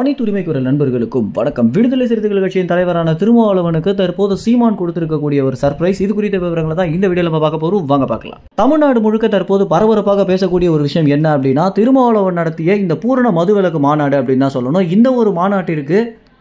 அனைத்து உரிமை குரல் நண்பர்களுக்கும் வணக்கம். விடுதலை சிறுத்தைகள் கட்சியின் தலைவரான திருமாவளவனுக்கு தற்போது சீமான் கொடுத்திருக்கக்கூடிய ஒரு சர்ப்ரைஸ் இது குறித்த விவரங்களை தான் இந்த வீடியோ நம்ம பார்க்க போறோம். வாங்க பார்க்கலாம். தமிழ்நாடு முழுக்க தற்போது பரபரப்பாக பேசக்கூடிய ஒரு விஷயம் என்ன அப்படின்னா திருமாவளவன் நடத்திய இந்த பூரண மதுவிலக்கு மாநாடு அப்படின்னு தான் சொல்லணும். இந்த ஒரு மாநாட்டிற்கு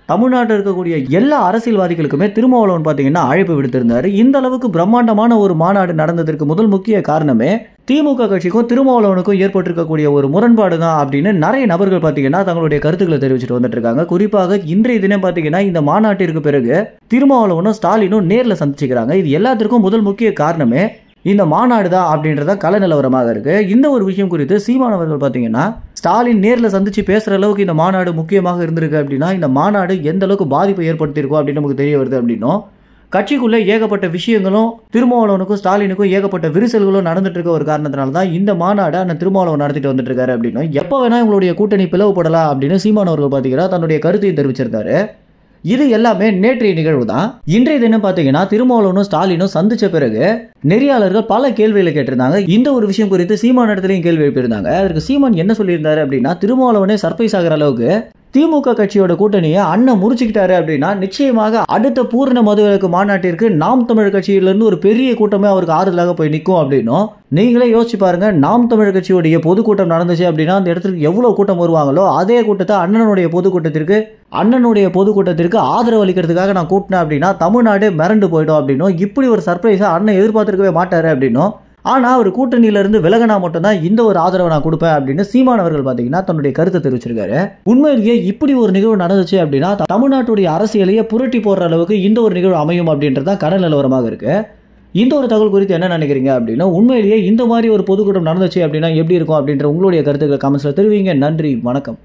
தமிழ்நாட்டில் இருக்கக்கூடிய எல்லா அரசியல்வாதிகளுக்குமே திருமாவளவன் பார்த்தீங்கன்னா அழைப்பு விடுத்திருந்தார். இந்த அளவுக்கு பிரம்மாண்டமான ஒரு மாநாடு நடந்ததற்கு முதல் முக்கிய காரணமே திமுக கட்சிக்கும் திருமாவளவனுக்கும் ஏற்பட்டிருக்கக்கூடிய ஒரு முரண்பாடு தான் அப்படின்னு நிறைய நபர்கள் பார்த்தீங்கன்னா தங்களுடைய கருத்துக்களை தெரிவிச்சுட்டு வந்துட்டு இருக்காங்க குறிப்பாக இன்றைய தினம் பார்த்தீங்கன்னா இந்த மாநாட்டிற்கு பிறகு திருமாவளவனும் ஸ்டாலினும் நேரில் சந்திச்சுக்கிறாங்க. இது எல்லாத்திற்கும் முதல் முக்கிய காரணமே இந்த மாநாடு தான் அப்படின்றத கள நிலவரமாக இருக்கு. இந்த ஒரு விஷயம் குறித்து சீமானவர்கள் பார்த்தீங்கன்னா ஸ்டாலின் நேரில் சந்திச்சு பேசுகிற அளவுக்கு இந்த மாநாடு முக்கியமாக இருந்திருக்கு அப்படின்னா இந்த மாநாடு எந்த அளவுக்கு பாதிப்பை ஏற்படுத்தியிருக்கோ அப்படின்னு நமக்கு தெரிய வருது அப்படின்னும் கட்சிக்குள்ளே ஏகப்பட்ட விஷயங்களும் திருமாவளவனுக்கும் ஸ்டாலினுக்கும் ஏகப்பட்ட விரிசல்களும் நடந்துட்டு இருக்க ஒரு காரணத்தினால தான் இந்த மாநாடை அந்த திருமாவளவன் நடத்திட்டு வந்துட்டு இருக்காரு அப்படின்னும் எப்போ வேணா உங்களுடைய கூட்டணி பிளவுபடலாம் அப்படின்னு சீமானவர்கள் பார்த்தீங்கன்னா தன்னுடைய கருத்தையும் தெரிவிச்சிருந்தாரு இது எல்லாமே நேற்றைய நிகழ்வு தான். இன்றைய தினம் பார்த்தீங்கன்னா திருமாவளவனும் ஸ்டாலினும் சந்திச்ச பிறகு நெறியாளர்கள் பல கேள்விகளை கேட்டிருந்தாங்க. இந்த ஒரு விஷயம் குறித்து சீமான் இடத்துலையும் கேள்வி எழுப்பியிருந்தாங்க. அதற்கு சீமான் என்ன சொல்லியிருந்தாரு அப்படின்னா திருமாவளவனே சர்ப்ரைஸ் ஆகிற அளவுக்கு திமுக கட்சியோட கூட்டணியை அண்ணன் முறிச்சுக்கிட்டாரு அப்படின்னா நிச்சயமாக அடுத்த பூரண மதுவிலக்கு மாநாட்டிற்கு நாம் தமிழர் கட்சியிலிருந்து ஒரு பெரிய கூட்டமே அவருக்கு ஆறுதலாக போய் நிற்கும் அப்படின்னும். நீங்களே யோசிச்சு பாருங்க நாம் தமிழர் கட்சியுடைய பொதுக்கூட்டம் நடந்துச்சு அப்படின்னா அந்த இடத்துக்கு எவ்வளவு கூட்டம் வருவாங்களோ அதே கூட்டத்தை அண்ணனுடைய பொதுக்கூட்டத்திற்கு அண்ணனுடைய பொதுக்கூட்டத்திற்கு ஆதரவு அளிக்கிறதுக்காக நான் கூட்டினேன் அப்படின்னா தமிழ்நாடு மிரண்டு போயிடும் அப்படின்னும். இப்படி ஒரு சர்ப்ரைஸாக அண்ணன் எதிர்பார்த்துருக்கவே மாட்டாரு அப்படின்னும். ஆனால் அவர் கூட்டணியிலிருந்து விலகினா மட்டும்தான் இந்த ஒரு ஆதரவை நான் கொடுப்பேன் அப்படின்னு சீமானவர்கள் பார்த்தீங்கன்னா தன்னுடைய கருத்தை தெரிவிச்சிருக்காரு. உண்மையிலேயே இப்படி ஒரு நிகழ்வு நடந்துச்சு அப்படின்னா தமிழ்நாட்டுடைய அரசியலையே புரட்டி போடுற அளவுக்கு இந்த ஒரு நிகழ்வு அமையும் அப்படின்றது தான் கடல் நிலவரமாக இருக்கு. இந்த ஒரு தகவல் குறித்து என்ன நினைக்கிறீங்க அப்படின்னா உண்மையிலேயே இந்த மாதிரி ஒரு பொதுக்கூட்டம் நடந்துச்சு அப்படின்னா எப்படி இருக்கும் அப்படின்ற உங்களுடைய கருத்துக்களை கமெண்ட்ஸில் தெரிவிங்க. நன்றி வணக்கம்.